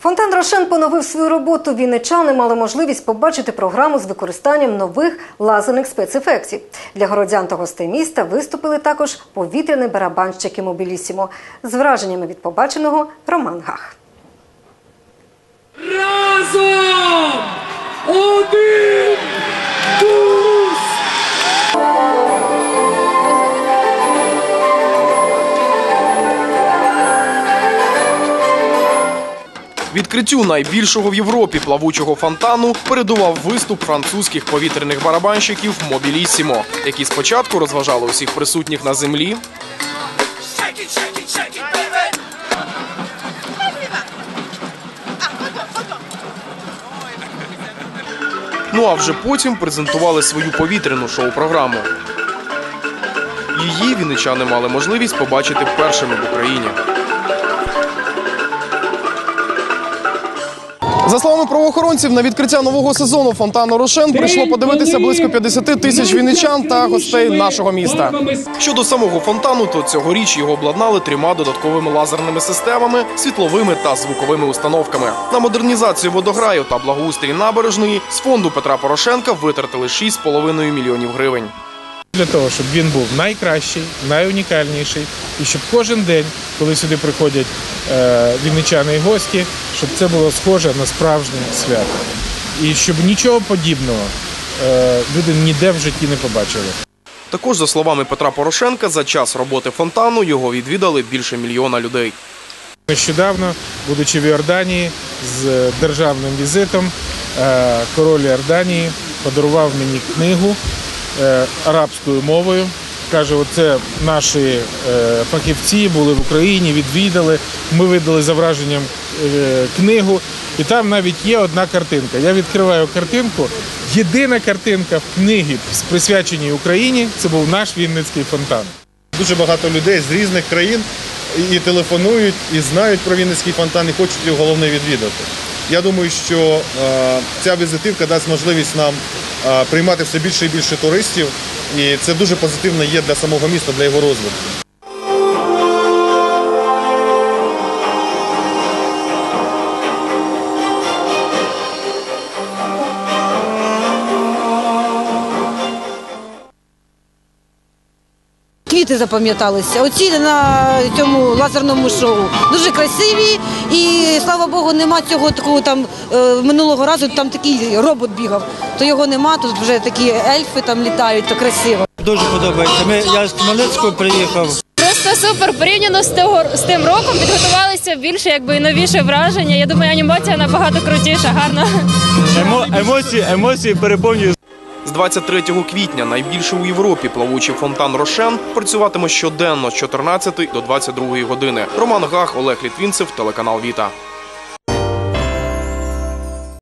Фонтан Рошен поновив свою роботу. Вінничани мали можливість побачити програму з використанням нових лазерних спецефектів. Для городян та гостей міста виступили також повітряні барабанщики Мобілісімо. З враженнями від побаченого Роман Гах. Відкриттю найбільшого в Європі плавучого фонтану передував виступ французьких повітряних барабанщиків Мобілісімо, які спочатку розважали усіх присутніх на землі, ну а вже потім презентували свою повітряну шоу-програму. Її вінничани мали можливість побачити першими в Україні. За словами правоохоронців, на відкриття нового сезону фонтану Рошен прийшло подивитися близько 50 тисяч вінничан та гостей нашого міста. Щодо самого фонтану, то цьогоріч його обладнали трьома додатковими лазерними системами, світловими та звуковими установками. На модернізацію водограю та благоустрій набережної з фонду Петра Порошенка витратили 6,5 мільйонів гривень. Для того, щоб він був найкращий, найунікальніший, і щоб кожен день, коли сюди приходять е, вінничани і гості, щоб це було схоже на справжнє свято. І щоб нічого подібного е, люди ніде в житті не побачили. Також, за словами Петра Порошенка, за час роботи фонтану його відвідали більше мільйона людей. Нещодавно, будучи в Іорданії з державним візитом, е, король Іорданії подарував мені книгу арабською мовою. Каже, оце наші е, фахівці були в Україні, відвідали. Ми видали за враженням е, книгу, і там навіть є одна картинка. Я відкриваю картинку. Єдина картинка в книгі, присвяченій Україні, це був наш Вінницький фонтан. Дуже багато людей з різних країн і телефонують, і знають про Вінницький фонтан, і хочуть його головне відвідати. Я думаю, що е, ця візитивка дасть можливість нам е, приймати все більше і більше туристів, і це дуже позитивно є для самого міста, для його розвитку. Квіти запам'яталися. Оці на цьому лазерному шоу. Дуже красиві і слава Богу, нема цього такого там е, минулого разу. Там такий робот бігав. То його нема. Тут вже такі ельфи там літають, то красиво. Дуже подобається. Ми, я з Хмельницького приїхав. Просто супер порівняно з того з тим роком підготувалися більше, якби новіше враження. Я думаю, анімація набагато крутіша, гарна. Емо, емоції, емоції переповнюють. З 23 квітня найбільше у Європі плавучий фонтан Рошен працюватиме щоденно з 14 до 22 години. Роман Гах, Олег Літвінцев, телеканал Віта.